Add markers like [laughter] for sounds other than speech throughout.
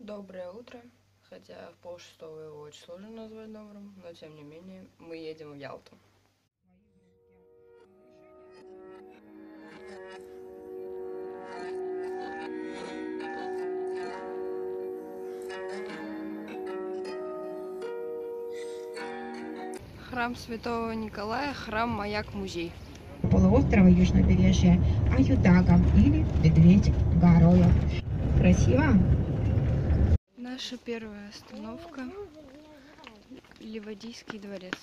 Доброе утро. Хотя в полшестого его очень сложно назвать добрым, но тем не менее мы едем в Ялту. Храм Святого Николая, храм-маяк-музей. полуострова южного побережья Аютага или Медведь Горою. Красиво? Наша первая остановка – Ливадийский дворец.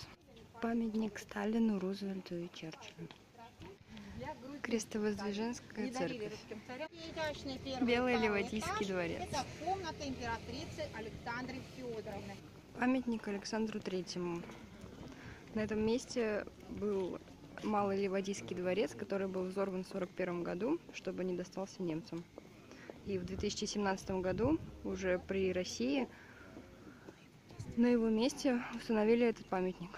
Памятник Сталину, Рузвельту и Черчиллю. Крестовоздвиженская церковь. Белый Ливадийский дворец. Это комната императрицы Александры Федоровны. Памятник Александру Третьему. На этом месте был Малый Ливадийский дворец, который был взорван в 1941 году, чтобы не достался немцам. И в 2017 году, уже при России, на его месте установили этот памятник.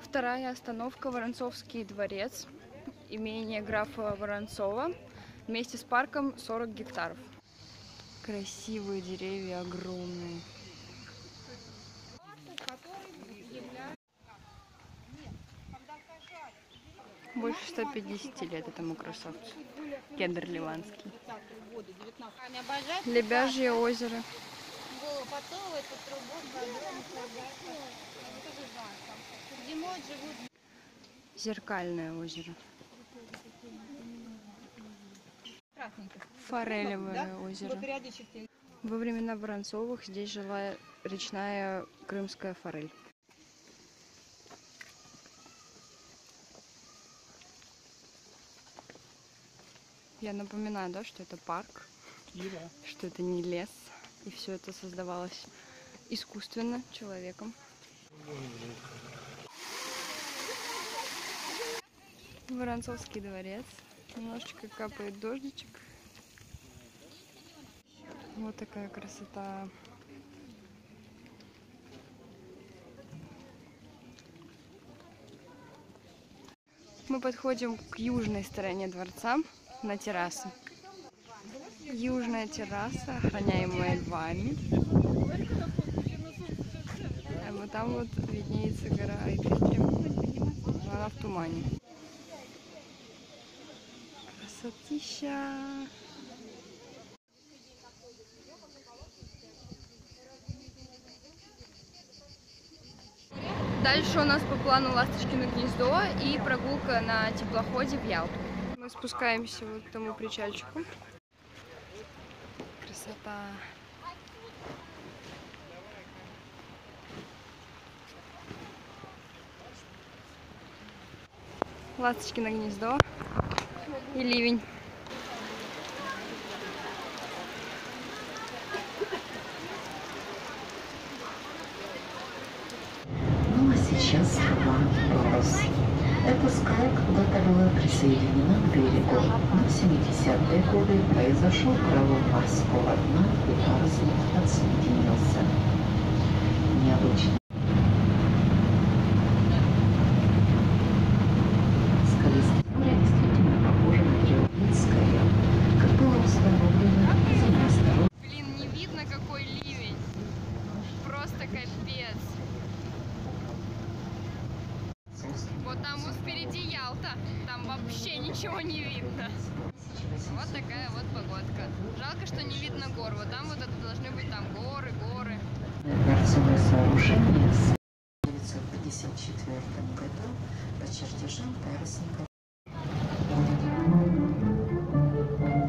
Вторая остановка – Воронцовский дворец, имение графа Воронцова, вместе с парком 40 гектаров. Красивые деревья, огромные. Больше 150 лет этому красавцу. Кедр ливанский. Лебяжье озеро. Зеркальное озеро. Форелевое озеро. Во времена Воронцовых здесь жила речная крымская форель. Я напоминаю, да, что это парк, что это не лес, и все это создавалось искусственно человеком. Воронцовский дворец. Немножечко капает дождичек. Вот такая красота. Мы подходим к южной стороне дворца на террасу. Южная терраса, охраняемая львами. А вот там вот виднеется гора Айпетри. Она в тумане. Красотища! Дальше у нас по плану Ласточкино гнездо и прогулка на теплоходе в Ялту. Спускаемся вот к тому причальчику. Красота. Ласточкино гнездо и ливень. Ну а сейчас храм Парус. Скала когда-то была присоединена к берегу, в 70-е годы произошел пролом морского дна и парусник отсоединился. Необычно. Скалистая действительно похожа на Кирилловское, как было установлено из осторожно. Блин, не видно какой ливень. Просто капец. Вот там вот Ялта. Там вообще ничего не видно. Вот такая вот погодка. Жалко, что не видно гор. Вот там вот это должны быть там горы, горы. Дворцовое сооружение с 1954 году по чертежам парусников.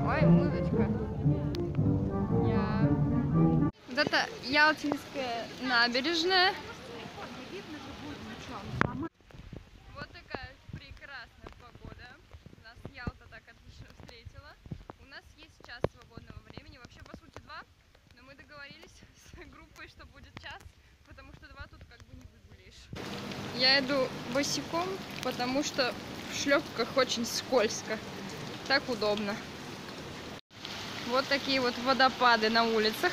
Ой, музычка. Я... Вот это Ялтинская набережная. Вот такая прекрасная погода. Нас Ялта так отлично встретила. У нас есть час свободного времени. Вообще, по сути, два. Но мы договорились с [laughs] группой, что будет час, потому что два тут как бы не выгуляешь. Я иду босиком, потому что в шлепках очень скользко. Так удобно. Вот такие вот водопады на улицах.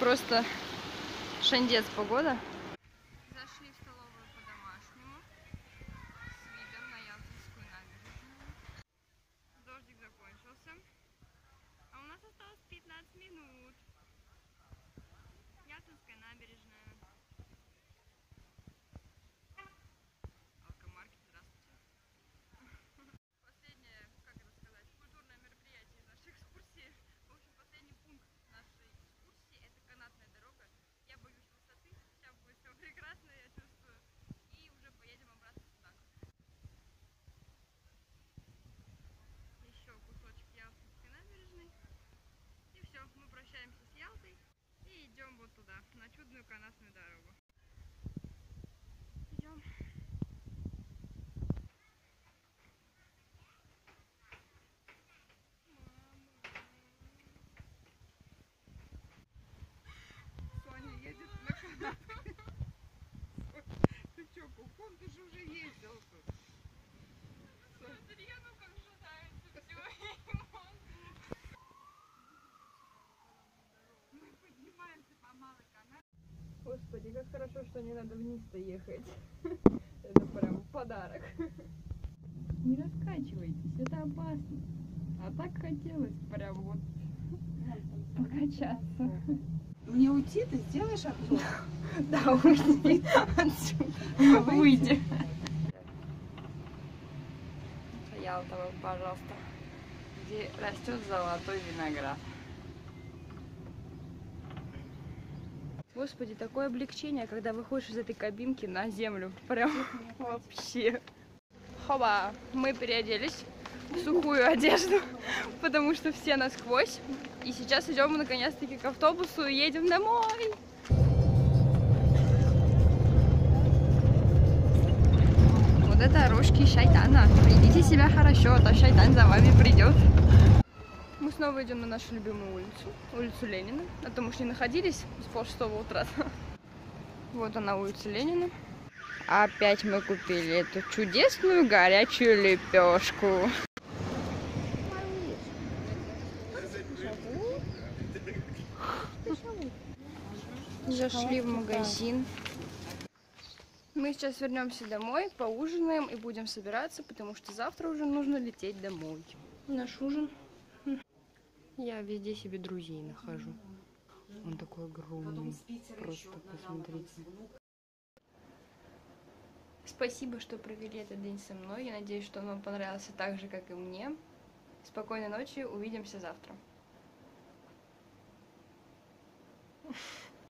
Просто шандец погода. Куком? Ты же уже ездил тут. Смотри, ну как шатается всё. Мы поднимаемся по малой канатке. Господи, как хорошо, что не надо вниз-то ехать. Это прям подарок. Не раскачивайтесь, это опасно. А так хотелось прям вот покачаться. Мне уйти, ты сделаешь обзор? [laughs] Да, уйди отсюда. [laughs] Выйди. Ялта, вот, пожалуйста, где растет золотой виноград. Господи, такое облегчение, когда выходишь из этой кабинки на землю. Прям вообще. Хоба, мы переоделись сухую одежду, [laughs] потому что все насквозь. И сейчас идем наконец-таки к автобусу и едем домой. Вот это рожки шайтана. Ведите себя хорошо, а то шайтан за вами придет. Мы снова идем на нашу любимую улицу, улицу Ленина, а то мы ж не находились с полшестого утра. [laughs] Вот она, улица Ленина. Опять мы купили эту чудесную горячую лепешку. зашли в магазин. Мы сейчас вернемся домой, поужинаем и будем собираться, потому что завтра уже нужно лететь домой. Наш ужин. Я везде себе друзей нахожу. Он такой огромный. Просто посмотрите. Спасибо, что провели этот день со мной. Я надеюсь, что он вам понравился так же, как и мне. Спокойной ночи. Увидимся завтра.